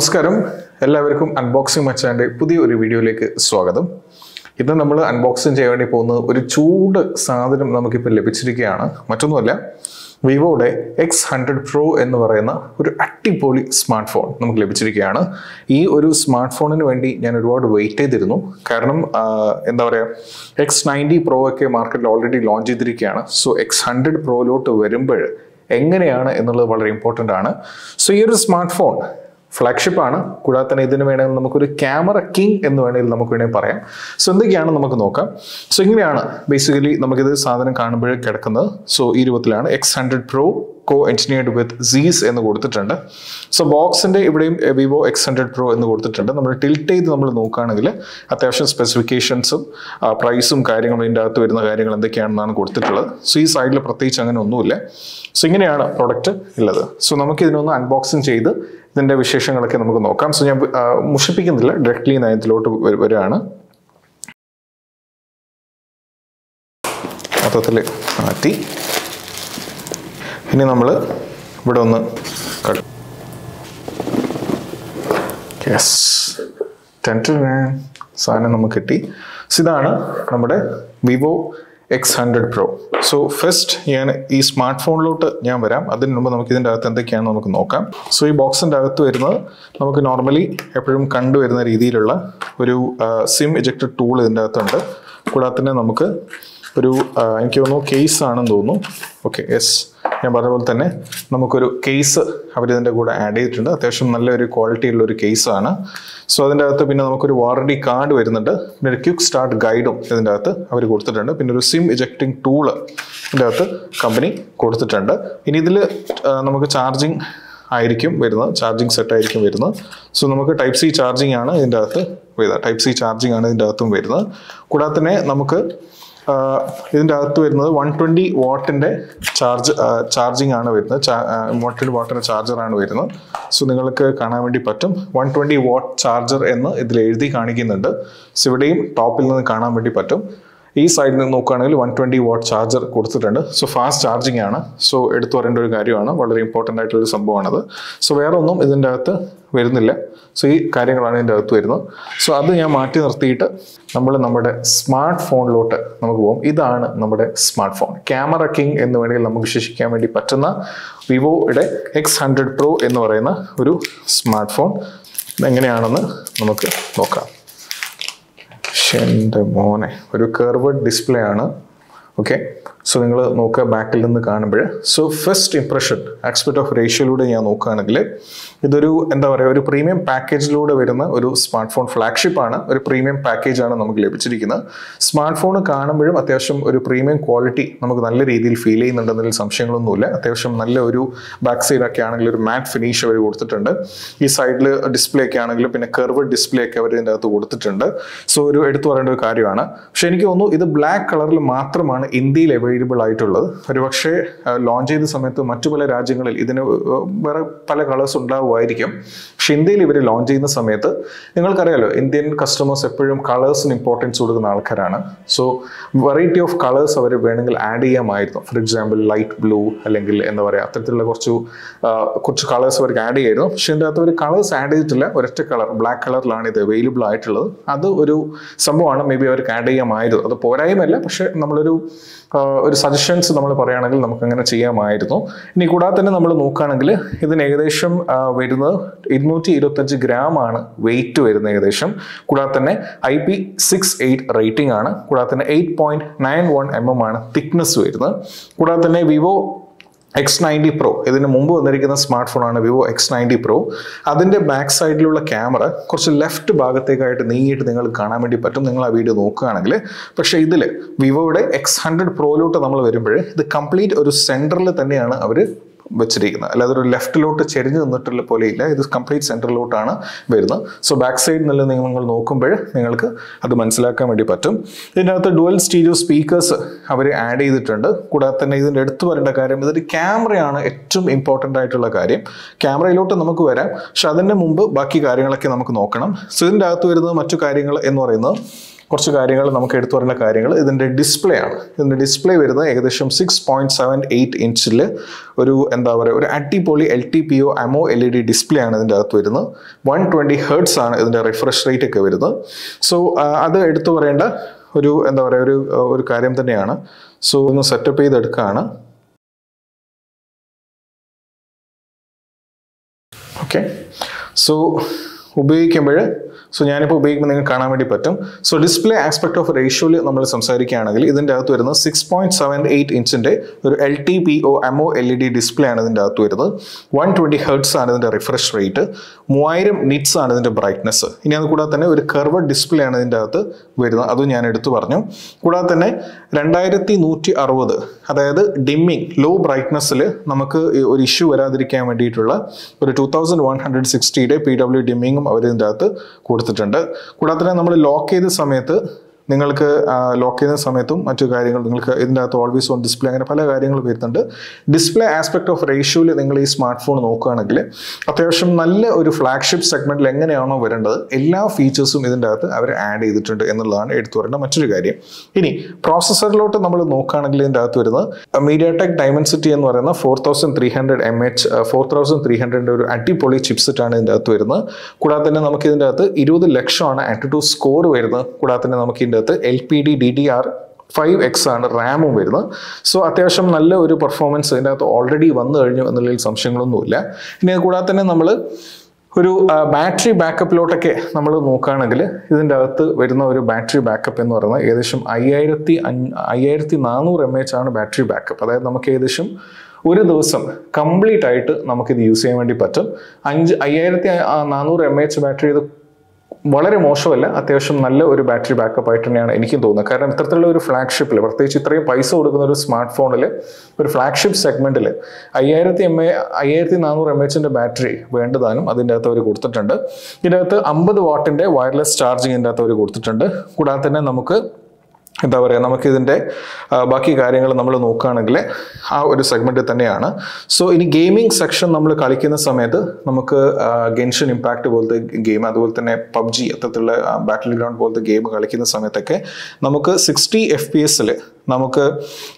നമസ്കാരം. എല്ലാവർക്കും അൺബോക്സിംഗ് മച്ചാന്റെ പുതിയ ഒരു വീഡിയോയിലേക്ക് സ്വാഗതം. ഇന്ന് നമ്മൾ അൺബോക്സിംഗ് ചെയ്യാൻ വേണ്ടി പോകുന്നത് ഒരു ചൂട് സാധനം നമുക്കിപ്പോൾ ലഭിച്ചിരിക്കുകയാണ്. മറ്റൊന്നുമല്ല വിവോയുടെ എക്സ് ഹൺഡ്രഡ് പ്രോ എന്ന് പറയുന്ന ഒരു അടിപൊളി സ്മാർട്ട് ഫോൺ നമുക്ക് ലഭിച്ചിരിക്കുകയാണ്. ഈ ഒരു സ്മാർട്ട് ഫോണിന് വേണ്ടി ഞാൻ ഒരുപാട് വെയിറ്റ് ചെയ്തിരുന്നു. കാരണം എന്താ പറയുക എക്സ് നയന്റി പ്രോ ഒക്കെ മാർക്കറ്റിൽ ഓൾറെഡി ലോഞ്ച് ചെയ്തിരിക്കുകയാണ്. സോ എക്സ് ഹൺഡ്രഡ് പ്രോയിലോട്ട് വരുമ്പോൾ എങ്ങനെയാണ് എന്നുള്ളത് വളരെ ഇമ്പോർട്ടന്റ് ആണ്. സോ ഈ ഒരു സ്മാർട്ട് ഫോൺ ഫ്ലാഗ്ഷിപ്പ് ആണ് കൂടാതെ തന്നെ ഇതിന് വേണമെങ്കിൽ നമുക്കൊരു ക്യാമറ കിങ് എന്ന് വേണമെങ്കിൽ നമുക്ക് വേണമെങ്കിൽ പറയാം. സോ എന്തൊക്കെയാണ് നമുക്ക് നോക്കാം. സോ ഇങ്ങനെയാണ് ബേസിക്കലി നമുക്കിത് സാധനം കാണുമ്പോഴേ കിടക്കുന്നത്. സോ ഈ രൂപത്തിലാണ് X hundred pro co engineered with Zeiss എന്ന് കൊടുത്തിട്ടുണ്ട്. സോ ബോക്സിന്റെ ഇവിടെയും വിവോ എക്സ് ഹൺഡ്രഡ് പ്രോ എന്ന് കൊടുത്തിട്ടുണ്ട്. നമ്മൾ ടിൽറ്റ് ചെയ്ത് നമ്മൾ നോക്കുകയാണെങ്കിൽ അത്യാവശ്യം സ്പെസിഫിക്കേഷൻസും പ്രൈസും കാര്യങ്ങളും ഇതിന്റെ അകത്ത് വരുന്ന കാര്യങ്ങൾ എന്തൊക്കെയാണെന്നാണ് കൊടുത്തിട്ടുള്ളത്. സോ ഈ സൈഡിൽ പ്രത്യേകിച്ച് അങ്ങനെ ഒന്നുമില്ല. സോ ഇങ്ങനെയാണ് പ്രൊഡക്റ്റ് ഉള്ളത്. സോ നമുക്ക് ഇതിനൊന്ന് അൺബോക്സിങ് ചെയ്ത് ഇതിന്റെ വിശേഷങ്ങളൊക്കെ നമുക്ക് നോക്കാം. സോ ഞാൻ മുഷിപ്പിക്കുന്നില്ല. ഡയറക്റ്റ്ലി നയത്തിലോട്ട് വരികയാണ്. മൊത്തത്തിൽ മാറ്റി. ഇനി നമ്മൾ ഇവിടെ ഒന്ന് സാധനം നമുക്ക് കിട്ടി. സോ ഇതാണ് നമ്മുടെ Vivo X hundred pro so first ഞാൻ ഈ സ്മാർട്ട് ഫോണിലോട്ട് ഞാൻ വരാം. അതിന് മുമ്പ് നമുക്ക് ഇതിന്റെ അകത്ത് എന്തൊക്കെയാണെന്ന് നമുക്ക് നോക്കാം. സോ ഈ ബോക്സിന്റെ അകത്ത് വരുന്നത് നമുക്ക് നോർമലി എപ്പോഴും കണ്ടുവരുന്ന രീതിയിലുള്ള ഒരു സിം എജക്റ്റഡ് ടൂൾ ഇതിന്റെ അകത്തുണ്ട്. കൂടാതെ തന്നെ നമുക്ക് ഒരു എനിക്ക് തോന്നുന്നു കേസ് ആണെന്ന് തോന്നുന്നു. ഓക്കെ യെസ് ഞാൻ പറഞ്ഞ പോലെ തന്നെ നമുക്കൊരു കേസ് അവരിതിന്റെ കൂടെ ആഡ് ചെയ്തിട്ടുണ്ട്. അത്യാവശ്യം നല്ലൊരു ക്വാളിറ്റി ഉള്ള ഒരു കേസാണ് സോ അതിന്റെ അകത്ത് പിന്നെ നമുക്കൊരു വാറണ്ടി കാർഡ് വരുന്നുണ്ട്. പിന്നെ ഒരു ക്യുക്ക് സ്റ്റാർട്ട് ഗൈഡും ഇതിന്റെ അകത്ത് അവർ കൊടുത്തിട്ടുണ്ട്. പിന്നെ ഒരു സിം ഇജക്റ്റിംഗ് ടൂൾ ഇതിന്റെ അകത്ത് കമ്പനി കൊടുത്തിട്ടുണ്ട്. ഇനി ഇതിൽ നമുക്ക് ചാർജിങ് ആയിരിക്കും വരുന്നത്. ചാർജിങ് സെറ്റ് ആയിരിക്കും വരുന്നത്. സോ നമുക്ക് ടൈപ്പ് സി ചാർജിങ് ആണ് ഇതിന്റെ അകത്ത് ടൈപ്പ് സി ചാർജിങ് ആണ് ഇതിന്റെ അകത്തും വരുന്നത്. കൂടാതെ തന്നെ നമുക്ക് ഇതിന്റെ അകത്ത് വരുന്നത് വൺ ട്വന്റി വാട്ടിന്റെ ചാർജ് ചാർജിങ് ആണ് വരുന്നത്. വൺ ട്വന്റി വാട്ടിന്റെ ചാർജറാണ് വരുന്നത്. സോ നിങ്ങൾക്ക് കാണാൻ വേണ്ടി പറ്റും. വൺ ട്വന്റി വാട്ട് ചാർജർ എന്ന് ഇതിൽ എഴുതി കാണിക്കുന്നുണ്ട്. സോ ഇവിടെയും ടോപ്പിൽ നിന്ന് കാണാൻ വേണ്ടി പറ്റും. ഈ സൈഡിൽ നിന്ന് നോക്കുകയാണെങ്കിൽ വൺ ട്വന്റി വാട്ട് ചാർജർ കൊടുത്തിട്ടുണ്ട്. സോ ഫാസ്റ്റ് ചാർജിങ് ആണ്. സോ എടുത്തു പറയേണ്ട ഒരു കാര്യമാണ്. വളരെ ഇമ്പോർട്ടന്റ് ആയിട്ടുള്ള ഒരു സംഭവമാണത്. സോ വേറെ ഒന്നും ഇതിന്റെ അകത്ത് വരുന്നില്ല. സോ ഈ കാര്യങ്ങളാണ് ഇതിന്റെ അകത്ത് വരുന്നത്. സോ അത് ഞാൻ മാറ്റി നിർത്തിയിട്ട് നമ്മൾ നമ്മുടെ സ്മാർട്ട് ഫോണിലോട്ട് നമുക്ക് പോകും ഇതാണ് നമ്മുടെ സ്മാർട്ട് ഫോൺ ക്യാമറ കിങ് എന്ന് വേണമെങ്കിൽ നമുക്ക് വിശേഷിക്കാൻ വേണ്ടി പറ്റുന്ന വിവോയുടെ എക്സ് ഹൺഡ്രഡ് പ്രോ എന്ന് പറയുന്ന ഒരു സ്മാർട്ട് ഫോൺ എങ്ങനെയാണെന്ന് നമുക്ക് നോക്കാം. എന്റെ മോനെ. ഒരു കർവഡ് ഡിസ്പ്ലേ ആണ്. ഓക്കെ സോ നിങ്ങൾ നോക്കുക ബാക്കിൽ നിന്ന് കാണുമ്പോൾ so first impression aspect of റേഷ്യോയിലൂടെ ഞാൻ നോക്കുകയാണെങ്കിൽ ഇതൊരു എന്താ പറയുക ഒരു പ്രീമിയം പാക്കേജിലൂടെ വരുന്ന ഒരു സ്മാർട്ട് ഫോൺ ഫ്ലാഗ്ഷിപ്പാണ് ഒരു പ്രീമിയം പാക്കേജാണ് നമുക്ക് ലഭിച്ചിരിക്കുന്നത്. സ്മാർട്ട് ഫോൺ കാണുമ്പോഴും അത്യാവശ്യം ഒരു പ്രീമിയം ക്വാളിറ്റി നമുക്ക് നല്ല രീതിയിൽ ഫീൽ ചെയ്യുന്നുണ്ടെന്നതിൽ സംശയങ്ങളൊന്നുമില്ല. അത്യാവശ്യം നല്ല ഒരു ബാക്ക് സൈഡ് ഒക്കെ ആണെങ്കിൽ ഒരു മാറ്റ് ഫിനിഷ് അവർ കൊടുത്തിട്ടുണ്ട്. ഈ സൈഡിൽ ഡിസ്പ്ലേ ഒക്കെ ആണെങ്കിലും പിന്നെ കർവ് ഡിസ്പ്ലേ ഒക്കെ അവർ ഇതിന്റെ അകത്ത് കൊടുത്തിട്ടുണ്ട്. സോ ഒരു എടുത്തു പറയേണ്ട ഒരു കാര്യമാണ്. പക്ഷെ എനിക്ക് തോന്നുന്നു ഇത് ബ്ലാക്ക് കളറിൽ മാത്രമാണ് ഇന്ത്യയിൽ അവൈലബിൾ ആയിട്ടുള്ളത്. ഒരുപക്ഷെ ലോഞ്ച് ചെയ്ത സമയത്ത് മറ്റു പല രാജ്യങ്ങളിൽ ഇതിന് വേറെ പല കളേഴ്സ് ഉണ്ടാവുമായിരിക്കും. പക്ഷെ ഇന്ത്യയിൽ ഇവർ ലോഞ്ച് ചെയ്യുന്ന സമയത്ത് നിങ്ങൾക്കറിയാലോ ഇന്ത്യൻ കസ്റ്റമേഴ്സ് എപ്പോഴും കളേഴ്സിന് ഇമ്പോർട്ടൻസ് കൊടുക്കുന്ന ആൾക്കാരാണ്. സോ വെറൈറ്റി ഓഫ് കളേഴ്സ് അവർ വേണമെങ്കിൽ ആഡ് ചെയ്യാമായിരുന്നു. ഫോർ എക്സാമ്പിൾ ലൈറ്റ് ബ്ലൂ അല്ലെങ്കിൽ എന്താ പറയുക അത്തരത്തിലുള്ള കുറച്ച് കുറച്ച് കളേഴ്സ് അവർക്ക് ആഡ് ചെയ്യായിരുന്നു. പക്ഷെ ഇതിന്റെ അകത്ത് ഒരു കളേഴ്സ് ആഡ് ചെയ്തിട്ടില്ല. ഒരൊറ്റ കളർ ബ്ലാക്ക് കളറിലാണ് ഇത് അവൈലബിൾ ആയിട്ടുള്ളത്. അത് ഒരു സംഭവമാണ്. മേ ബി അവർക്ക് ആഡ് ചെയ്യാമായിരുന്നു. അത് പോരായ്മല്ല പക്ഷെ നമ്മളൊരു ഒരു സജഷൻസ് നമ്മൾ പറയുകയാണെങ്കിൽ നമുക്ക് അങ്ങനെ ചെയ്യാമായിരുന്നു. ഇനി കൂടാതെ തന്നെ നമ്മൾ നോക്കുകയാണെങ്കിൽ ഇതിന് ഏകദേശം വരുന്നത് ഇരുന്നൂറ്റി ഇരുപത്തഞ്ച് ഗ്രാം ആണ് വെയിറ്റ് വരുന്നത് ഏകദേശം. കൂടാതെ തന്നെ I P six eight rating ആണ്. കൂടാതെ തന്നെ eight point nine one M M ആണ് തിക്നെസ് വരുന്നത്. കൂടാതെ തന്നെ വിവോ എക്സ് നയന്റി പ്രോ ഇതിന് മുമ്പ് വന്നിരിക്കുന്ന സ്മാർട്ട് ഫോണാണ് വിവോ എക്സ് നയന്റി പ്രോ അതിന്റെ ബാക്ക് സൈഡിലുള്ള ക്യാമറ കുറച്ച് ലെഫ്റ്റ് ഭാഗത്തേക്കായിട്ട് നീങ്ങിയിട്ട് നിങ്ങൾ കാണാൻ വേണ്ടി പറ്റും. നിങ്ങൾ ആ വീഡിയോ നോക്കുകയാണെങ്കിൽ. പക്ഷേ ഇതിൽ വിവോയുടെ എക്സ് ഹൺഡ്രഡ് പ്രോയിലോട്ട് നമ്മൾ വരുമ്പോൾ ഇത് കംപ്ലീറ്റ് ഒരു സെന്ററിൽ തന്നെയാണ് അവർ വെച്ചിരിക്കുന്നത്. അല്ലാതെ ഒരു ലെഫ്റ്റിലോട്ട് ചെരിഞ്ഞ് നിന്നിട്ടുള്ള പോലെ ഇല്ല. ഇത് കംപ്ലീറ്റ് സെന്ററിലോട്ടാണ് വരുന്നത്. സോ ബാക്ക് സൈഡിൽ നിന്ന് നിങ്ങൾ നോക്കുമ്പോൾ നിങ്ങൾക്ക് അത് മനസ്സിലാക്കാൻ വേണ്ടി പറ്റും. ഇതിനകത്ത് ഡുവൽ സ്റ്റീരിയോ സ്പീക്കേഴ്സ് അവർ ആഡ് ചെയ്തിട്ടുണ്ട്. കൂടാതെ തന്നെ ഇതിന്റെ എടുത്തു പറയേണ്ട കാര്യം ഇതൊരു ക്യാമറയാണ് ഏറ്റവും ഇമ്പോർട്ടന്റ് ആയിട്ടുള്ള കാര്യം. ക്യാമറയിലോട്ട് നമുക്ക് വരാം. പക്ഷെ അതിന്റെ മുമ്പ് ബാക്കി കാര്യങ്ങളൊക്കെ നമുക്ക് നോക്കണം. സോ ഇതിന്റെ അകത്ത് വരുന്നത് മറ്റു കാര്യങ്ങൾ എന്ന് പറയുന്നത് കുറച്ച് കാര്യങ്ങൾ നമുക്ക് എടുത്തു പറയുന്ന കാര്യങ്ങൾ. ഇതിന്റെ ഡിസ്പ്ലേ ആണ്. ഇതിന്റെ ഡിസ്പ്ലേ വരുന്നത് ഏകദേശം സിക്സ് പോയിന്റ് സെവൻ എയ്റ്റ് ഇഞ്ചിൽ ഒരു എന്താ പറയുക ഒരു അട്ടിപൊളി L T P O AMOLED display ആണ് ഇതിന്റെ അകത്ത് വരുന്നത്. വൺ ട്വന്റി ഹേർട്സ് ആണ് ഇതിന്റെ റിഫ്രഷ് റേറ്റ് ഒക്കെ വരുന്നത്. സോ അത് എടുത്തു പറയേണ്ട ഒരു എന്താ പറയുക ഒരു ഒരു കാര്യം തന്നെയാണ്. സോ ഒന്ന് സെറ്റപ്പ് ചെയ്തെടുക്കുകയാണ് ഓക്കെ സോ ഉപയോഗിക്കുമ്പോൾ സോ ഞാനിപ്പോൾ ഉപയോഗിക്കുമ്പോൾ നിങ്ങൾക്ക് കാണാൻ വേണ്ടി പറ്റും. സോ ഡിസ്പ്ലേ ആസ്പെക്ട് ഓഫ് റേഷ്യോയിൽ നമ്മൾ സംസാരിക്കുകയാണെങ്കിൽ ഇതിന്റെ അകത്ത് വരുന്നത് സിക്സ് പോയിന്റ് സെവൻ എയ്റ്റ് ഇഞ്ചിന്റെ ഒരു L T P O AMOLED display ആണ് ഇതിന്റെ അകത്ത് വരുന്നത്. വൺ ട്വന്റി ഹെർട്സ് ആണ് ഇതിന്റെ റിഫ്രഷ് റേറ്റ് മൂവായിരം നിറ്റ്സ് ആണ് ഇതിന്റെ ബ്രൈറ്റ്നസ് ഇനി അത് കൂടാതെ തന്നെ ഒരു കർവ് ഡിസ്പ്ലേ ആണ് ഇതിന്റെ അകത്ത് വരുന്നത്. അതും ഞാൻ എടുത്തു പറഞ്ഞു. കൂടാതെ തന്നെ രണ്ടായിരത്തി നൂറ്റി അറുപത് അതായത് ഡിമ്മിങ് ലോ ബ്രൈറ്റ്നസ്സിൽ നമുക്ക് ഒരു ഇഷ്യൂ വരാതിരിക്കാൻ വേണ്ടിയിട്ടുള്ള ഒരു ടു തൗസൻഡ് വൺ ഹൺഡ്രഡ് സിക്സ്റ്റിയുടെ പി ഡബ്ല്യു ഡിമ്മിങ്ങും അവർ ഇതിന്റെ അകത്ത് കൊടുത്തിട്ടുണ്ട്. കൂടാതെ തന്നെ നമ്മൾ ലോക്ക് ചെയ്ത സമയത്ത് നിങ്ങൾക്ക് ലോക്ക് ചെയ്യുന്ന സമയത്തും മറ്റു കാര്യങ്ങൾ നിങ്ങൾക്ക് ഇതിന്റെ അകത്ത് ഓൾവേസ് ഓൺ ഡിസ്പ്ലേ അങ്ങനെ പല കാര്യങ്ങൾ വരുന്നുണ്ട്. ഡിസ്പ്ലേ ആസ്പെക്ട് ഓഫ് റേഷ്യോയിൽ നിങ്ങൾ ഈ സ്മാർട്ട് ഫോൺ നോക്കുകയാണെങ്കിൽ അത്യാവശ്യം നല്ല ഒരു ഫ്ലാഗ്ഷിപ്പ് സെഗ്മെന്റിൽ എങ്ങനെയാണോ വരേണ്ടത് എല്ലാ ഫീച്ചേഴ്സും ഇതിന്റെ അകത്ത് അവർ ആഡ് ചെയ്തിട്ടുണ്ട് എന്നുള്ളതാണ് എടുത്തു പറയേണ്ട മറ്റൊരു കാര്യം. ഇനി പ്രോസസ്സറിലോട്ട് നമ്മൾ നോക്കുകയാണെങ്കിൽ ഇതിന്റെ അകത്ത് വരുന്നത് മീഡിയ ടെക് ഡൈമൻസിറ്റി എന്ന് പറയുന്ന four thousand three hundred M H four thousand three ഹൺഡ്രഡിന്റെ ഒരു അടിപൊളി ചിപ്സെറ്റ് ആണ് ഇതിന്റെ അകത്ത് വരുന്നത്. കൂടാതെ തന്നെ നമുക്ക് ഇതിന്റെ അകത്ത് ഇരുപത് ലക്ഷമാണ് ആറ്റിറ്റ്യൂഡ് സ്കോർ വരുന്നത്. കൂടാതെ തന്നെ നമുക്ക് ഇതിന്റെ അകത്ത് L P D D R five five X ആണ് റാമും വരുന്നത്. സോ അത്യാവശ്യം നല്ല ഒരു പെർഫോമൻസ് ഇതിന്റെ അകത്ത് ഓൾറെഡി വന്നു കഴിഞ്ഞു എന്നുള്ളതിൽ സംശയങ്ങളൊന്നുമില്ല. ഇനി കൂടാതെ തന്നെ നമ്മൾ ഒരു ബാറ്ററി ബാക്കപ്പിലോട്ടൊക്കെ നമ്മൾ നോക്കുകയാണെങ്കിൽ ഇതിന്റെ അകത്ത് വരുന്ന ഒരു ബാറ്ററി ബാക്കപ്പ് എന്ന് പറയുന്നത് ഏകദേശം അയ്യായിരത്തി അയ്യായിരത്തി നാനൂറ് എം എച്ച് ആണ് ബാറ്ററി ബാക്കപ്പ് അതായത് നമുക്ക് ഏകദേശം ഒരു ദിവസം കംപ്ലീറ്റ് ആയിട്ട് നമുക്കിത് യൂസ് ചെയ്യാൻ വേണ്ടി പറ്റും. അഞ്ച് അയ്യായിരത്തി നാനൂറ് എം എച്ച് ബാറ്ററി ഇത് വളരെ മോശമല്ല. അത്യാവശ്യം നല്ല ഒരു ബാറ്ററി ബാക്കപ്പ് ആയിട്ട് തന്നെയാണ് എനിക്കും തോന്നുന്നത്. കാരണം ഇത്തരത്തിലുള്ള ഒരു ഫ്ലാഗ്ഷിപ്പിൽ പ്രത്യേകിച്ച് ഇത്രയും പൈസ കൊടുക്കുന്ന ഒരു സ്മാർട്ട് ഫോണിൽ ഒരു ഫ്ലാഗ്ഷിപ്പ് സെഗ്മെന്റിൽ അയ്യായിരത്തി എം എ അയ്യായിരത്തി നാനൂറ് എം എച്ചിന്റെ ബാറ്ററി വേണ്ടതാനും അതിന്റെ അകത്ത് അവർ കൊടുത്തിട്ടുണ്ട്. ഇതിന്റെ അകത്ത് അമ്പത് വാട്ടിന്റെ വയർലെസ് ചാർജിങ് ഇതിന്റെ അകത്ത് അവർ കൊടുത്തിട്ടുണ്ട്. കൂടാതെ തന്നെ നമുക്ക് എന്താ പറയുക നമുക്കിതിന്റെ ബാക്കി കാര്യങ്ങൾ നമ്മൾ നോക്കുകയാണെങ്കിൽ ആ ഒരു സെഗ്മെന്റ് തന്നെയാണ്. സോ ഇനി ഗെയിമിംഗ് സെക്ഷൻ നമ്മൾ കളിക്കുന്ന സമയത്ത് നമുക്ക് ഗെൻഷൻ ഇമ്പാക്റ്റ് പോലത്തെ ഗെയിം അതുപോലെ തന്നെ പബ്ജി അത്തരത്തിലുള്ള ബാറ്റിൽ ഗ്രൗണ്ട് പോലത്തെ ഗെയിം കളിക്കുന്ന സമയത്തൊക്കെ നമുക്ക് സിക്സ്റ്റി എഫ് പി എസിൽ നമുക്ക്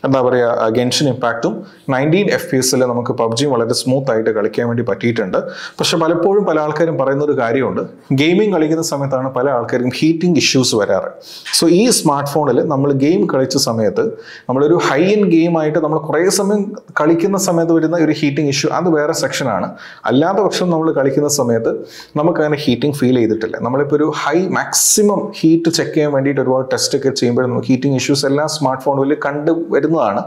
എന്താ പറയുക ഗെൻഷൻ ഇമ്പാക്റ്റും നയന്റീൻ എഫ് പി എസിൽ നമുക്ക് പബ്ജിയും വളരെ സ്മൂത്ത് ആയിട്ട് കളിക്കാൻ വേണ്ടി പറ്റിയിട്ടുണ്ട്. പക്ഷെ പലപ്പോഴും പല ആൾക്കാരും പറയുന്ന ഒരു കാര്യമുണ്ട്. ഗെയിമിംഗ് കളിക്കുന്ന സമയത്താണ് പല ആൾക്കാരും ഹീറ്റിംഗ് ഇഷ്യൂസ് വരാറ്. സോ ഈ സ്മാർട്ട് ഫോണിൽ നമ്മൾ ഗെയിം കളിച്ച സമയത്ത് നമ്മളൊരു ഹൈ എൻ ഗെയിം ആയിട്ട് നമ്മൾ കുറേ സമയം കളിക്കുന്ന സമയത്ത് വരുന്ന ഒരു ഹീറ്റിംഗ് ഇഷ്യൂ അത് വേറെ സെക്ഷനാണ് അല്ലാത്ത പക്ഷം നമ്മൾ കളിക്കുന്ന സമയത്ത് നമുക്ക് അങ്ങനെ ഹീറ്റിംഗ് ഫീൽ ചെയ്തിട്ടില്ല. നമ്മളിപ്പോൾ ഒരു ഹൈ മാക്സിമം ഹീറ്റ് ചെക്ക് ചെയ്യാൻ വേണ്ടിയിട്ട് ഒരുപാട് ടെസ്റ്റ് ഒക്കെ ചെയ്യുമ്പോൾ നമുക്ക് ഹീറ്റിംഗ് ഇഷ്യൂസ് എല്ലാ സ്മാർട്ട് ഫോണുകളിൽ കണ്ടു വരുന്നതാണ്.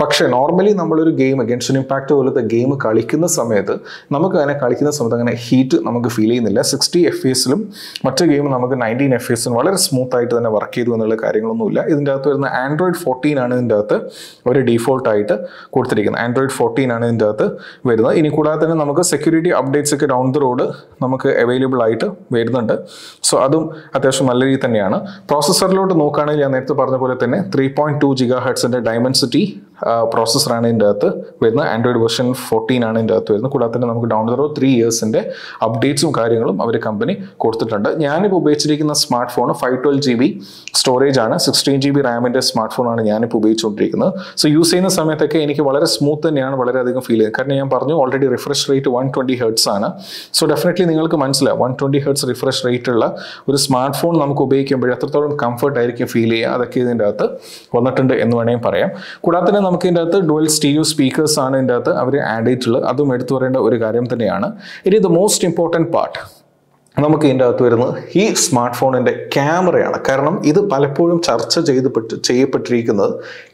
പക്ഷേ നോർമലി നമ്മളൊരു ഗെയിം ഗെൻഷൻ ഇമ്പാക്റ്റ് പോലത്തെ ഗെയിം കളിക്കുന്ന സമയത്ത് നമുക്ക് അങ്ങനെ കളിക്കുന്ന സമയത്ത് അങ്ങനെ ഹീറ്റ് നമുക്ക് ഫീൽ ചെയ്യുന്നില്ല. സിക്സ്റ്റി എഫ് എസിലും മറ്റു ഗെയിം നമുക്ക് നയന്റീൻ എഫ് എസിലും വളരെ സ്മൂത്ത് ആയിട്ട് തന്നെ വർക്ക് ചെയ്തു എന്നുള്ള കാര്യങ്ങളൊന്നുമില്ല. ഇതിന്റെ അകത്ത് വരുന്ന ആൻഡ്രോയിഡ് ഫോർട്ടീൻ ആണ് ഇതിന്റെ അകത്ത് ഒരു ഡീഫോൾട്ട് ആയിട്ട് കൊടുത്തിരിക്കുന്നത്. ആൻഡ്രോയിഡ് ഫോർട്ടീൻ ആണ് ഇതിന്റെ അകത്ത് വരുന്നത്. ഇനി കൂടാതെ തന്നെ നമുക്ക് സെക്യൂരിറ്റി അപ്ഡേറ്റ്സ് ഒക്കെ ഡൗൺ ദ റോഡ് നമുക്ക് അവൈലബിൾ ആയിട്ട് വരുന്നുണ്ട്. സോ അതും അത്യാവശ്യം നല്ല രീതിയിൽ തന്നെയാണ്. പ്രോസസ്സറിലോട്ട് നോക്കുകയാണെങ്കിൽ ഞാൻ നേരത്തെ പറഞ്ഞ പോലെ തന്നെ three point two two giga hertz Dimensity പ്രോസസ്സറാണ് ഇതിന്റെ അകത്ത് വരുന്നത്. ആൻഡ്രോയിഡ് വെർഷൻ ഫോർട്ടീൻ ആണ് ഇതിന്റെ അകത്ത് വരുന്നത്. കൂടാതെ തന്നെ നമുക്ക് ഡൗൺ ദ റോഡ് ത്രീ ഇയേഴ്സിന്റെ അപ്ഡേറ്റ്സും കാര്യങ്ങളും അവർ കമ്പനി കൊടുത്തിട്ടുണ്ട്. ഞാനിപ്പോൾ ഉപയോഗിച്ചിരിക്കുന്ന smart phone five twelve G B storage ആണ് സിക്സ്റ്റീൻ ജി ബി റാമിന്റെ സ്മാർട്ട് ഫോണാണ് ഞാനിപ്പോൾ ഉപയോഗിച്ചുകൊണ്ടിരിക്കുന്നത്. സോ യൂസ് ചെയ്യുന്ന സമയത്തൊക്കെ എനിക്ക് വളരെ സ്മൂത്ത് തന്നെയാണ് വളരെയധികം ഫീൽ ചെയ്യുന്നത്. കാരണം ഞാൻ പറഞ്ഞു already refresh rate one twenty hertz ആണ്. സോ ഡെഫിനറ്റ്ലി നിങ്ങൾക്ക് മനസ്സിലാവും one twenty hertz refresh rate ഉള്ള ഒരു സ്മാർട്ട് ഫോൺ നമുക്ക് ഉപയോഗിക്കുമ്പോൾ എത്രത്തോളം കംഫർട്ട് ആയിരിക്കും ഫീൽ ചെയ്യുക? അതൊക്കെ ഇതിന്റെ അകത്ത് വന്നിട്ടുണ്ട് എന്ന് വേണമെങ്കിൽ പറയാം. കൂടാതെ തന്നെ നമുക്ക് ഇതിന്റെ അകത്ത് ഡുവൽ സ്റ്റീരിയോ സ്പീക്കേഴ്സ് ആണ് ഇതിന്റെ അകത്ത് അവർ ആഡ് ചെയ്തിട്ടുള്ളത്. അതും എടുത്തു പറയേണ്ട ഒരു കാര്യം തന്നെയാണ്. ഇനി ദ മോസ്റ്റ് ഇമ്പോർട്ടന്റ് പാർട്ട് നമുക്ക് ഇതിന്റെ അകത്ത് വരുന്നത് ഈ സ്മാർട്ട് ഫോണിന്റെ ക്യാമറയാണ്. കാരണം ഇത് പലപ്പോഴും ചർച്ച ചെയ്തപ്പെട്ട് ചെയ്യപ്പെട്ടിരിക്കുന്നത്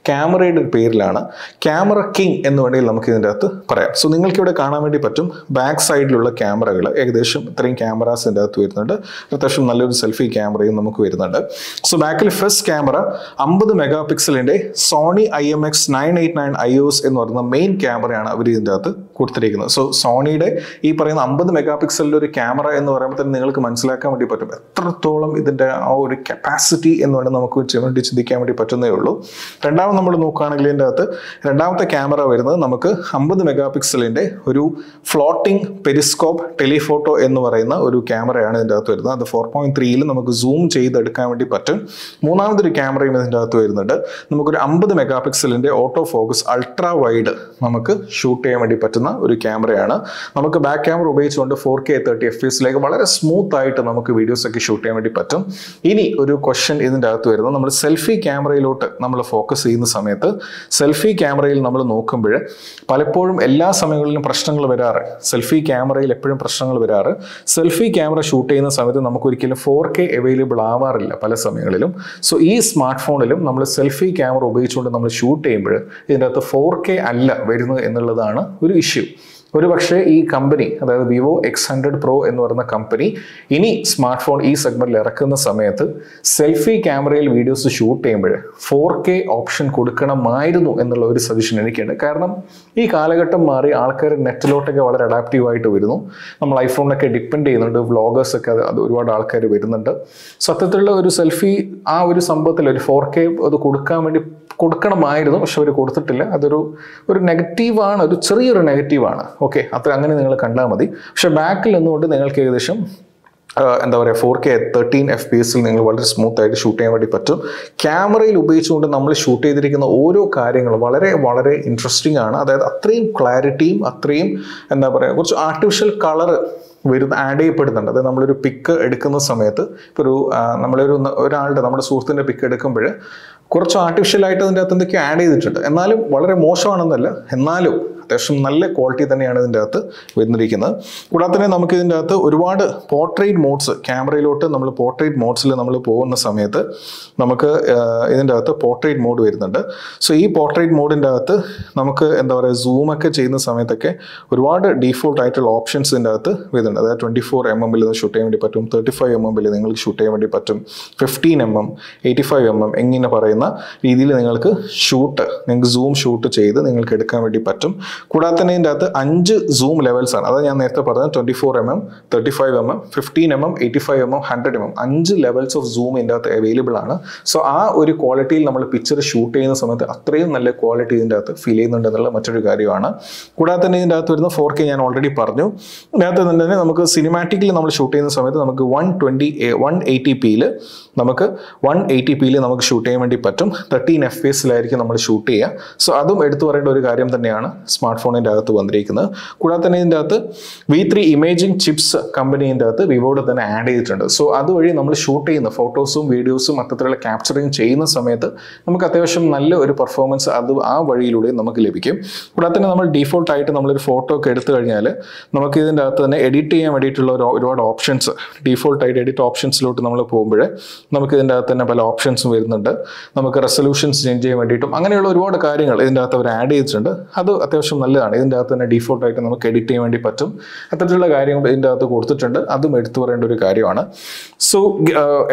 ക്യാമറയുടെ പേരിലാണ്. ക്യാമറ കിങ് എന്ന് വേണമെങ്കിൽ നമുക്ക് ഇതിന്റെ അകത്ത് പറയാം. സോ നിങ്ങൾക്ക് ഇവിടെ കാണാൻ വേണ്ടി പറ്റും ബാക്ക് സൈഡിലുള്ള ക്യാമറകൾ ഏകദേശം ഇത്രയും ക്യാമറാസ് ഇതിന്റെ അകത്ത് വരുന്നുണ്ട്. അത്യാവശ്യം നല്ലൊരു സെൽഫി ക്യാമറയും നമുക്ക് വരുന്നുണ്ട്. സോ ബാക്കിൽ ഫസ്റ്റ് ക്യാമറ അമ്പത് mega പിക്സലിന്റെ Sony I M X nine eight nine I OS എന്ന് പറയുന്ന മെയിൻ ക്യാമറയാണ് അവർ ഇതിന്റെ അകത്ത് കൊടുത്തിരിക്കുന്നത്. സോ സോണിയുടെ ഈ പറയുന്ന അമ്പത് മെഗാ പിക്സലിന്റെ ഒരു ക്യാമറ എന്ന് പറയുമ്പോൾ തന്നെ നിങ്ങൾക്ക് മനസ്സിലാക്കാൻ വേണ്ടി പറ്റും. എത്രത്തോളം ഇതിന്റെ ആ ഒരു കപ്പാസിറ്റി എന്ന് വേണം നമുക്ക് വേണ്ടി ചിന്തിക്കാൻ വേണ്ടി പറ്റുന്നേ ഉള്ളൂ. രണ്ടാമത് നമ്മൾ നോക്കുകയാണെങ്കിൽ ഇതിന്റെ അകത്ത് രണ്ടാമത്തെ ക്യാമറ വരുന്നത് നമുക്ക് അമ്പത് മെഗാ പിക്സലിന്റെ ഒരു ഫ്ലോട്ടിംഗ് പെരിസ്കോപ്പ് ടെലിഫോട്ടോ എന്ന് പറയുന്ന ഒരു ക്യാമറയാണ് ഇതിന്റെ അകത്ത് വരുന്നത്. അത് ഫോർ പോയിന്റ് ത്രീയിൽ നമുക്ക് സൂം ചെയ്തെടുക്കാൻ വേണ്ടി പറ്റും. മൂന്നാമതൊരു ക്യാമറയും ഇതിന്റെ അകത്ത് വരുന്നുണ്ട്. നമുക്കൊരു അമ്പത് മെഗാ പിക്സലിന്റെ ഓട്ടോ ഫോക്കസ് അൾട്രാ വൈഡ് നമുക്ക് ഷൂട്ട് ചെയ്യാൻ വേണ്ടി പറ്റുന്ന ഒരു ക്യാമറയാണ് നമുക്ക് ബാക്ക് ക്യാമറ ഉപയോഗിച്ചുകൊണ്ട് ഫോർ കെ തേർട്ടി എഫ് എസിലേക്ക് വളരെ സ്മൂത്ത് ആയിട്ട് നമുക്ക് വീഡിയോസ് ഒക്കെ ഷൂട്ട് ചെയ്യാൻ വേണ്ടി പറ്റും. ഇനി ഒരു ക്വസ്റ്റ്യൻ ഇതിന്റെ അകത്ത് വരുന്നത്. നമ്മൾ സെൽഫി ക്യാമറയിലോട്ട് നമ്മൾ ഫോക്കസ് ചെയ്യുന്ന സമയത്ത് സെൽഫി ക്യാമറയിൽ നമ്മൾ നോക്കുമ്പോൾ പലപ്പോഴും എല്ലാ സമയങ്ങളിലും പ്രശ്നങ്ങൾ വരാറ്. സെൽഫി ക്യാമറയിൽ എപ്പോഴും പ്രശ്നങ്ങൾ വരാറ്. സെൽഫി ക്യാമറ ഷൂട്ട് ചെയ്യുന്ന സമയത്ത് നമുക്ക് ഒരിക്കലും ഫോർ കെ അവൈലബിൾ ആവാറില്ല പല സമയങ്ങളിലും. സോ ഈ സ്മാർട്ട് ഫോണിലും നമ്മൾ സെൽഫി ക്യാമറ ഉപയോഗിച്ചുകൊണ്ട് നമ്മൾ ഷൂട്ട് ചെയ്യുമ്പോൾ ഇതിന്റെ അകത്ത് ഫോർ കെ അല്ല വരുന്നത് എന്നുള്ളതാണ് ഒരു ഇഷ്യൂ ഒരു പക്ഷേ ഈ കമ്പനി അതായത് വിവോ എക്സ് ഹൺഡ്രഡ് പ്രോ എന്ന് പറയുന്ന കമ്പനി ഇനി സ്മാർട്ട് ഫോൺ ഈ സെഗ്മെന്റിൽ ഇറക്കുന്ന സമയത്ത് സെൽഫി ക്യാമറയിൽ വീഡിയോസ് ഷൂട്ട് ചെയ്യുമ്പോൾ ഫോർ കെ ഓപ്ഷൻ കൊടുക്കണമായിരുന്നു എന്നുള്ള ഒരു സജഷൻ എനിക്കുണ്ട്. കാരണം ഈ കാലഘട്ടം മാറി ആൾക്കാർ നെറ്റിലോട്ടൊക്കെ വളരെ അഡാപ്റ്റീവ് ആയിട്ട് വരുന്നു. നമ്മൾ ഐഫോണിലൊക്കെ ഡിപ്പെൻഡ് ചെയ്യുന്നുണ്ട്. വ്ളോഗേഴ്സ് ഒക്കെ അത് ഒരുപാട് ആൾക്കാർ വരുന്നുണ്ട്. സത്യത്തിലുള്ള ഒരു സെൽഫി ആ ഒരു സംഭവത്തിൽ ഒരു ഫോർ കെ അത് കൊടുക്കാൻ വേണ്ടി കൊടുക്കണമായിരുന്നു പക്ഷെ അവർ കൊടുത്തിട്ടില്ല. അതൊരു ഒരു നെഗറ്റീവാണ് ഒരു ചെറിയൊരു നെഗറ്റീവാണ്. ഓക്കെ അത്ര അങ്ങനെ നിങ്ങൾ കണ്ടാൽ മതി. പക്ഷെ ബാക്കിൽ നിന്നുകൊണ്ട് നിങ്ങൾക്ക് ഏകദേശം എന്താ പറയുക four K thirteen F P എസിൽ നിങ്ങൾ വളരെ സ്മൂത്ത് ആയിട്ട് ഷൂട്ട് ചെയ്യാൻ വേണ്ടി പറ്റും. ക്യാമറയിൽ ഉപയോഗിച്ചുകൊണ്ട് നമ്മൾ ഷൂട്ട് ചെയ്തിരിക്കുന്ന ഓരോ കാര്യങ്ങളും വളരെ വളരെ ഇൻട്രസ്റ്റിംഗ് ആണ്. അതായത് അത്രയും ക്ലാരിറ്റിയും അത്രയും എന്താ പറയുക കുറച്ച് ആർട്ടിഫിഷ്യൽ കളർ വരുന്ന ആഡ് ചെയ്യപ്പെടുന്നുണ്ട്. അതായത് നമ്മളൊരു പിക്ക് എടുക്കുന്ന സമയത്ത് ഇപ്പോൾ ഒരു നമ്മളൊരു ഒരാളുടെ നമ്മുടെ സുഹൃത്തിന്റെ പിക്ക് എടുക്കുമ്പോൾ കുറച്ച് ആർട്ടിഫിഷ്യൽ ആയിട്ട് അതിന്റെ അകത്ത് എന്തൊക്കെയോ ആഡ് ചെയ്തിട്ടുണ്ട്. എന്നാലും വളരെ മോശമാണെന്നല്ല. എന്നാലും അത്യാവശ്യം നല്ല ക്വാളിറ്റി തന്നെയാണ് ഇതിന്റെ അകത്ത് വന്നിരിക്കുന്നത് കൂടാതെ തന്നെ നമുക്ക് ഇതിന്റെ അകത്ത് ഒരുപാട് പോർട്രേറ്റ് മോഡ്സ് ക്യാമറയിലോട്ട് നമ്മൾ പോർട്രേറ്റ് മോഡ്സിൽ നമ്മൾ പോകുന്ന സമയത്ത് നമുക്ക് ഇതിന്റെ അകത്ത് പോർട്രേറ്റ് മോഡ് വരുന്നുണ്ട്. സോ ഈ പോർട്രേറ്റ് മോഡിന്റെ അകത്ത് നമുക്ക് എന്താ പറയുക സൂമൊക്കെ ചെയ്യുന്ന സമയത്തൊക്കെ ഒരുപാട് ഡീഫോൾട്ട് ആയിട്ടുള്ള ഓപ്ഷൻസ് ഇതിന്റെ അകത്ത് വരുന്നുണ്ട്. അതായത് ട്വന്റി ഫോർ എം എമ്മിൽ ഷൂട്ട് ചെയ്യാൻ വേണ്ടി പറ്റും തേർട്ടി ഫൈവ് എം എമ്മിൽ നിങ്ങൾക്ക് ഷൂട്ട് ചെയ്യാൻ വേണ്ടി പറ്റും fifteen M M eighty five M M എങ്ങനെ പറയുന്ന രീതിയിൽ നിങ്ങൾക്ക് ഷൂട്ട് നിങ്ങൾക്ക് സൂം ഷൂട്ട് ചെയ്ത് നിങ്ങൾക്ക് എടുക്കാൻ വേണ്ടി പറ്റും. കൂടാതെ തന്നെ ഇതിന്റെ അകത്ത് അഞ്ച് സൂം ലെവൽസ് ആണ്. അതായത് ഞാൻ നേരത്തെ പറഞ്ഞത് twenty four M M thirty five M M fifteen M M eighty five M M hundred M M അഞ്ച് ലെവൽസ് ഓഫ് സൂം ഇതിന്റെ അകത്ത് അവൈലബിൾ ആണ്. സോ ആ ഒരു ക്വാളിറ്റിയിൽ നമ്മൾ പിക്ചർ ഷൂട്ട് ചെയ്യുന്ന സമയത്ത് അത്രയും നല്ല ക്വാളിറ്റി ഇതിന്റെ അകത്ത് ഫീൽ ചെയ്യുന്നുണ്ട് എന്നുള്ള മറ്റൊരു കാര്യമാണ്. കൂടാതെ തന്നെ ഇതിന്റെ അകത്ത് വരുന്ന ഫോർ കെ ഞാൻ ഓൾറെഡി പറഞ്ഞു. ഇതിനകത്ത് തന്നെ നമുക്ക് സിനിമാറ്റിക്കിൽ നമ്മൾ ഷൂട്ട് ചെയ്യുന്ന സമയത്ത് നമുക്ക് വൺ ട്വന്റി വൺ എയ്റ്റി പിയിൽ നമുക്ക് വൺ എയ്റ്റി പിയിൽ നമുക്ക് ഷൂട്ട് ചെയ്യാൻ വേണ്ടി പറ്റും. തേർട്ടീൻ എഫ് എസിലായിരിക്കും നമ്മൾ ഷൂട്ട് ചെയ്യുക. സോ അതും എടുത്തു പറയേണ്ട ഒരു കാര്യം തന്നെയാണ്. സ്മാർട്ട് ഫോണിന്റെ അകത്ത് വന്നിരിക്കുന്നത് കൂടാതെ തന്നെ ഇതിന്റെ അകത്ത് വി ത്രീ ഇമേജിംഗ് ചിപ്സ് കമ്പനീന്റെ അകത്ത് വിവോയുടെ തന്നെ ആഡ് ചെയ്തിട്ടുണ്ട്. സോ അതുവഴി നമ്മൾ ഷൂട്ട് ചെയ്യുന്ന ഫോട്ടോസും വീഡിയോസും അത്തരത്തിലുള്ള ക്യാപ്ചറിങ് ചെയ്യുന്ന സമയത്ത് നമുക്ക് അത്യാവശ്യം നല്ല ഒരു പെർഫോമൻസ് അത് ആ വഴിയിലൂടെ നമുക്ക് ലഭിക്കും. കൂടാതെ തന്നെ നമ്മൾ ഡീഫോൾട്ട് ആയിട്ട് നമ്മളൊരു ഫോട്ടോ ഒക്കെ എടുത്തു കഴിഞ്ഞാൽ നമുക്ക് ഇതിന്റെ അകത്ത് തന്നെ എഡിറ്റ് ചെയ്യാൻ വേണ്ടിയിട്ടുള്ള ഒരു ഒരുപാട് ഓപ്ഷൻസ് ഡീഫോൾട്ട് ആയിട്ട് എഡിറ്റ് ഓപ്ഷൻസിലോട്ട് നമ്മൾ പോകുമ്പോൾ നമുക്ക് ഇതിന്റെ അകത്ത് തന്നെ പല ഓപ്ഷൻസും വരുന്നുണ്ട്. നമുക്ക് റെസൊല്യൂഷൻസ് ചേഞ്ച് ചെയ്യാൻ വേണ്ടിയിട്ടും അങ്ങനെയുള്ള ഒരുപാട് കാര്യങ്ങൾ ഇതിന്റെ അകത്ത് അവർ ആഡ് ചെയ്തിട്ടുണ്ട്. അത് അത്യാവശ്യം നല്ലതാണ്. ഇതിന്റെ അകത്ത് തന്നെ ഡീഫോൾട്ടായിട്ട് നമുക്ക് എഡിറ്റ് ചെയ്യാൻ വേണ്ടി പറ്റും. അത്തരത്തിലുള്ള കാര്യങ്ങൾ ഇതിന്റെ അകത്ത് കൊടുത്തിട്ടുണ്ട്. അതും എടുത്തു പറയേണ്ട ഒരു കാര്യമാണ്. സോ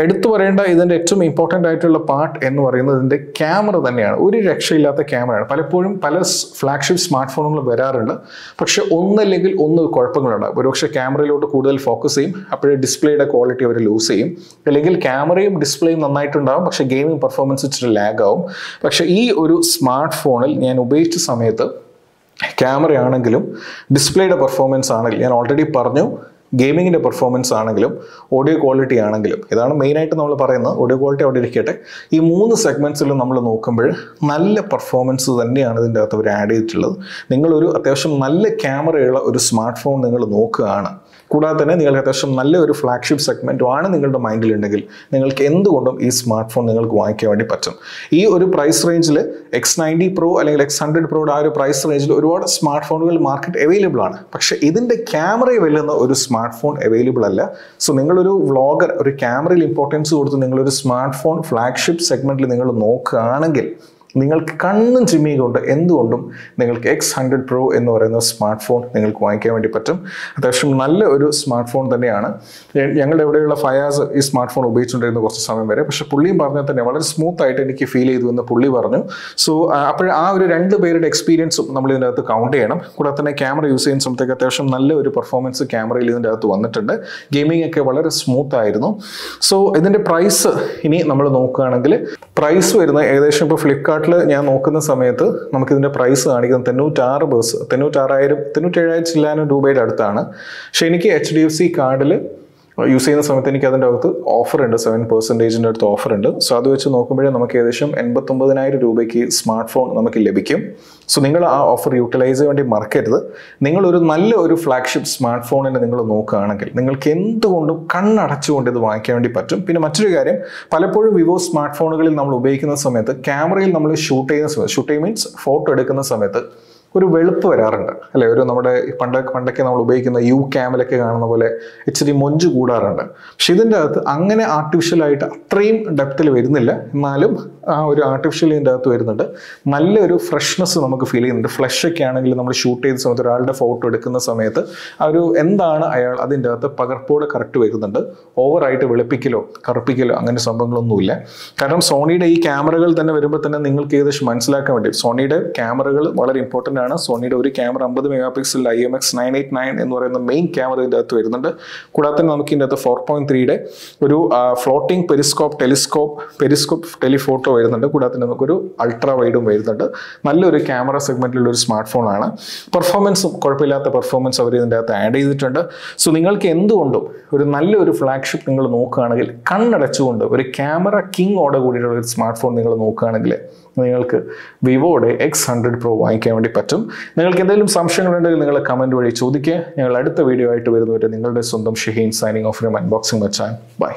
എടുത്തു പറയേണ്ട ഇതിന്റെ ഏറ്റവും ഇമ്പോർട്ടന്റ് ആയിട്ടുള്ള പാർട്ട് എന്ന് പറയുന്നത് ഇതിന്റെ ക്യാമറ തന്നെയാണ്. ഒരു രക്ഷയില്ലാത്ത ക്യാമറയാണ് പലപ്പോഴും പല ഫ്ലാഗ്ഷിപ്പ് സ്മാർട്ട് ഫോണുകൾ വരാറുണ്ട്. പക്ഷെ ഒന്നല്ലെങ്കിൽ ഒന്ന് കുഴപ്പങ്ങളുണ്ടാകും ഒരുപക്ഷെ ക്യാമറയിലോട്ട് കൂടുതൽ ഫോക്കസ് ചെയ്യും. അപ്പോഴേ ഡിസ്പ്ലേയുടെ ക്വാളിറ്റി അവർ ലൂസ് ചെയ്യും. അല്ലെങ്കിൽ ക്യാമറയും ഡിസ്പ്ലേയും നന്നായിട്ടുണ്ടാകും പക്ഷേ ഗെയിമിംഗ് പെർഫോമൻസ് ഇച്ചിരി ലാഗ് ആവും. പക്ഷേ ഈ ഒരു സ്മാർട്ട് ഫോണിൽ ഞാൻ ഉപയോഗിച്ച സമയത്ത് ക്യാമറ ആണെങ്കിലും ഡിസ്പ്ലേയുടെ പെർഫോമൻസ് ആണെങ്കിലും ഞാൻ ഓൾറെഡി പറഞ്ഞു ഗെയിമിങ്ങിന്റെ പെർഫോമൻസ് ആണെങ്കിലും ഓഡിയോ ക്വാളിറ്റി ആണെങ്കിലും ഇതാണ് മെയിനായിട്ട് നമ്മൾ പറയുന്നത്. ഓഡിയോ ക്വാളിറ്റി അവിടെ ഇരിക്കട്ടെ. ഈ മൂന്ന് സെഗ്മെന്റ്സിലും നമ്മൾ നോക്കുമ്പോൾ നല്ല പെർഫോമൻസ് തന്നെയാണ് ഇതിന്റെ അകത്ത് അവർ ആഡ് ചെയ്തിട്ടുള്ളത്. നിങ്ങളൊരു അത്യാവശ്യം നല്ല ക്യാമറയുള്ള ഒരു സ്മാർട്ട് ഫോൺ നിങ്ങൾ നോക്കുകയാണ്. കൂടാതെ തന്നെ നിങ്ങൾക്ക് അത്യാവശ്യം നല്ല ഒരു ഫ്ലാഗ്ഷിപ്പ് സെഗ്മെന്റും ആണ് നിങ്ങളുടെ മൈൻഡിലുണ്ടെങ്കിൽ നിങ്ങൾക്ക് എന്തുകൊണ്ടും ഈ സ്മാർട്ട് ഫോൺ നിങ്ങൾക്ക് വാങ്ങിക്കാൻ വേണ്ടി പറ്റും. ഈ ഒരു പ്രൈസ് റേഞ്ചിൽ എക്സ് നയന്റി പ്രോ അല്ലെങ്കിൽ എക്സ് ഹൺഡ്രഡ് പ്രോയുടെ ആ ഒരു പ്രൈസ് റേഞ്ചിൽ ഒരുപാട് സ്മാർട്ട് ഫോണുകൾ മാർക്കറ്റ് അവൈലബിൾ ആണ്. പക്ഷേ ഇതിന്റെ ക്യാമറ വെല്ലുന്ന ഒരു സ്മാർട്ട് ഫോൺ അവൈലബിൾ അല്ല. സോ നിങ്ങളൊരു വ്ളോഗർ ഒരു ക്യാമറയിൽ ഇമ്പോർട്ടൻസ് കൊടുത്ത് നിങ്ങളൊരു സ്മാർട്ട് ഫോൺ ഫ്ലാഗ്ഷിപ്പ് സെഗ്മെന്റിൽ നിങ്ങൾ നോക്കുകയാണെങ്കിൽ നിങ്ങൾക്ക് കണ്ണും ചിമ്മിയും കൊണ്ട് എന്തുകൊണ്ടും നിങ്ങൾക്ക് എക്സ് ഹൺഡ്രഡ് പ്രോ എന്ന് പറയുന്ന സ്മാർട്ട് ഫോൺ നിങ്ങൾക്ക് വാങ്ങിക്കാൻ വേണ്ടി പറ്റും. അത്യാവശ്യം നല്ല ഒരു സ്മാർട്ട് ഫോൺ തന്നെയാണ് ഞങ്ങളുടെ ഇവിടെയുള്ള ഫയാസ് ഈ സ്മാർട്ട് ഫോൺ ഉപയോഗിച്ചുകൊണ്ടിരുന്ന കുറച്ച് സമയം വരെ. പക്ഷേ പുള്ളിയും പറഞ്ഞാൽ തന്നെ വളരെ സ്മൂത്ത് ആയിട്ട് എനിക്ക് ഫീൽ ചെയ്തു എന്ന് പുള്ളി പറഞ്ഞു. സോ അപ്പോൾ ആ ഒരു രണ്ട് പേരുടെ എക്സ്പീരിയൻസും നമ്മൾ ഇതിനകത്ത് കൗണ്ട് ചെയ്യണം. കൂടാതെ തന്നെ ക്യാമറ യൂസ് ചെയ്യുന്ന സമയത്തേക്ക് അത്യാവശ്യം നല്ല ഒരു പെർഫോമൻസ് ക്യാമറയിൽ ഇതിന്റെ അകത്ത് വന്നിട്ടുണ്ട്. ഗെയിമിംഗ് ഒക്കെ വളരെ സ്മൂത്ത് ആയിരുന്നു. സോ ഇതിന്റെ പ്രൈസ് ഇനി നമ്മൾ നോക്കുകയാണെങ്കിൽ പ്രൈസ് വരുന്നത് ഏകദേശം ഇപ്പോൾ ഫ്ലിപ്കാർട്ടിൽ ഞാൻ നോക്കുന്ന സമയത്ത് നമുക്കിതിന്റെ പ്രൈസ് കാണിക്കുന്നത് തൊണ്ണൂറ്റാറ് ബേഴ്സ് തൊണ്ണൂറ്റാറായിരം തൊണ്ണൂറ്റേഴായിരം ചില്ലാനും രൂപയുടെ അടുത്താണ്. പക്ഷേ എനിക്ക് എച്ച് ഡി എഫ് സി കാർഡിൽ യൂസ് ചെയ്യുന്ന സമയത്ത് എനിക്ക് അതിന്റെ അകത്ത് ഓഫർ ഉണ്ട്. സെവൻ പെർസെന്റേജിന്റെ അടുത്ത് ഓഫർ ഉണ്ട്. സോ അത് വെച്ച് നോക്കുമ്പോഴേ നമുക്ക് ഏകദേശം എൺപത്തൊമ്പതിനായിരം രൂപയ്ക്ക് സ്മാർട്ട് ഫോൺ നമുക്ക് ലഭിക്കും. സോ നിങ്ങൾ ആ ഓഫർ യൂട്ടിലൈസ് ചെയ്യാൻ വേണ്ടി മറക്കരുത്. നിങ്ങളൊരു നല്ല ഒരു ഫ്ലാഗ്ഷിപ്പ് സ്മാർട്ട് ഫോണിന് നിങ്ങൾ നോക്കുകയാണെങ്കിൽ നിങ്ങൾക്ക് എന്തുകൊണ്ടും കണ്ണടച്ചുകൊണ്ട് ഇത് വാങ്ങിക്കാൻ വേണ്ടി പറ്റും. പിന്നെ മറ്റൊരു കാര്യം പലപ്പോഴും വിവോ സ്മാർട്ട് ഫോണുകളിൽ നമ്മൾ ഉപയോഗിക്കുന്ന സമയത്ത് ക്യാമറയിൽ നമ്മൾ ഷൂട്ട് ചെയ്യുന്ന സമയത്ത് ഷൂട്ട് മീൻസ് ഫോട്ടോ എടുക്കുന്ന സമയത്ത് ഒരു വെളുപ്പ് വരാറുണ്ട്. അല്ലെ? ഒരു നമ്മുടെ പണ്ട് പണ്ടൊക്കെ നമ്മൾ ഉപയോഗിക്കുന്ന യു ക്യാമിലൊക്കെ കാണുന്ന പോലെ ഇച്ചിരി മൊഞ്ച് കൂടാറുണ്ട്. പക്ഷെ ഇതിന്റെ അകത്ത് അങ്ങനെ ആർട്ടിഫിഷ്യലായിട്ട് അത്രയും ഡെപ്തിൽ വരുന്നില്ല. എന്നാലും ആ ഒരു ആർട്ടിഫിഷ്യൽ ഇതിന്റെ അകത്ത് വരുന്നുണ്ട്. നല്ലൊരു ഫ്രഷ്നെസ് നമുക്ക് ഫീൽ ചെയ്യുന്നുണ്ട്. ഫ്ലഷ് ഒക്കെ ആണെങ്കിൽ നമ്മൾ ഷൂട്ട് ചെയ്ത സമയത്ത് ഒരാളുടെ ഫോട്ടോ എടുക്കുന്ന സമയത്ത് ആ ഒരു എന്താണ് അയാൾ അതിന്റെ അകത്ത് പകർപ്പോടെ കറക്റ്റ് വരുന്നുണ്ട് ഓവറായിട്ട് വെളുപ്പിക്കലോ കറുപ്പിക്കലോ അങ്ങനെ സംഭവങ്ങളൊന്നുമില്ല. കാരണം സോണിയുടെ ഈ ക്യാമറകൾ തന്നെ വരുമ്പോൾ തന്നെ നിങ്ങൾക്ക് ഏകദേശം മനസ്സിലാക്കാൻ വേണ്ടി സോണിയുടെ ക്യാമറകൾ വളരെ ഇമ്പോർട്ടന്റ് ആണ് സോണിയുടെ ഒരു ക്യാമറ അമ്പത് mega pixel I M X nine eight nine എന്ന് പറയുന്ന മെയിൻ ക്യാമറ ഇതിന്റെ അകത്ത് വരുന്നുണ്ട്. കൂടാതെ തന്നെ നമുക്ക് ഇതിന്റെ അകത്ത് ഫോർ പോയിന്റ് ത്രീയുടെ ഒരു floating periscope telescope periscope telephoto വരുന്നുണ്ട്. കൂടാതെ തന്നെ നമുക്കൊരു അൾട്രാ വൈഡും വരുന്നുണ്ട്. നല്ലൊരു ക്യാമറ സെഗ്മെന്റിലുള്ള ഒരു സ്മാർട്ട് ഫോണാണ് പെർഫോമൻസും കുഴപ്പമില്ലാത്ത പെർഫോമൻസ് അവർ ഇതിന്റെ അകത്ത് ആഡ് ചെയ്തിട്ടുണ്ട്. സോ നിങ്ങൾക്ക് എന്തുകൊണ്ടും ഒരു നല്ലൊരു ഫ്ലാഗ്ഷിപ്പ് നിങ്ങൾ നോക്കുകയാണെങ്കിൽ കണ്ണടച്ചുകൊണ്ട് ഒരു ക്യാമറ കിങ്ങോടെ കൂടിയിട്ടുള്ള ഒരു സ്മാർട്ട് ഫോൺ നിങ്ങൾ നോക്കുകയാണെങ്കിൽ നിങ്ങൾക്ക് വിവോയുടെ എക്സ് ഹൺഡ്രഡ് പ്രോ വാങ്ങിക്കാൻ വേണ്ടി പറ്റും. നിങ്ങൾക്ക് എന്തെങ്കിലും സംശയങ്ങളുണ്ടെങ്കിൽ നിങ്ങൾ കമന്റ് വഴി ചോദിക്കുക. ഞങ്ങൾ അടുത്ത വീഡിയോ ആയിട്ട് വരുന്നവരെ നിങ്ങളുടെ സ്വന്തം Shaheen signing off from unboxing Machan by